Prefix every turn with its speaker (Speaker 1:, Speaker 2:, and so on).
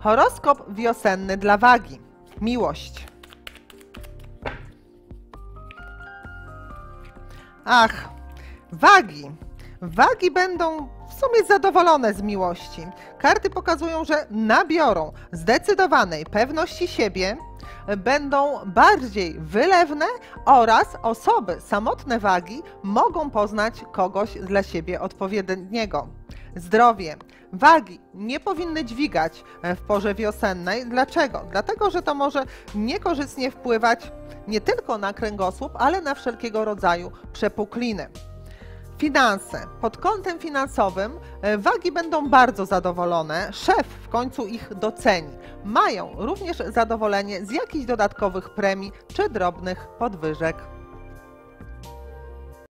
Speaker 1: Horoskop wiosenny dla wagi. Miłość. Ach, wagi. Wagi będą w sumie zadowolone z miłości. Karty pokazują, że nabiorą zdecydowanej pewności siebie, będą bardziej wylewne oraz osoby samotne wagi mogą poznać kogoś dla siebie odpowiedniego. Zdrowie. Wagi nie powinny dźwigać e, w porze wiosennej. Dlaczego? Dlatego, że to może niekorzystnie wpływać nie tylko na kręgosłup, ale na wszelkiego rodzaju przepukliny. Finanse. Pod kątem finansowym e, wagi będą bardzo zadowolone. Szef w końcu ich doceni. Mają również zadowolenie z jakichś dodatkowych premii czy drobnych podwyżek.